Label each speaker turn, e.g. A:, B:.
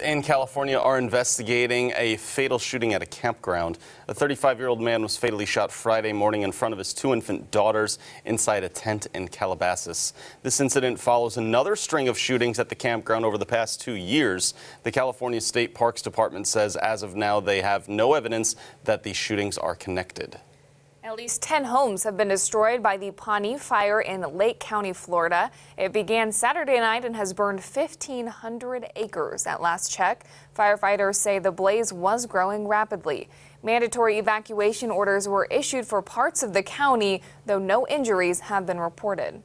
A: in California are investigating a fatal shooting at a campground. A 35 year old man was fatally shot Friday morning in front of his two infant daughters inside a tent in Calabasas. This incident follows another string of shootings at the campground over the past two years. The California State Parks Department says as of now they have no evidence that these shootings are connected.
B: At least 10 homes have been destroyed by the Pawnee fire in Lake County, Florida. It began Saturday night and has burned 1,500 acres at last check. Firefighters say the blaze was growing rapidly. Mandatory evacuation orders were issued for parts of the county, though no injuries have been reported.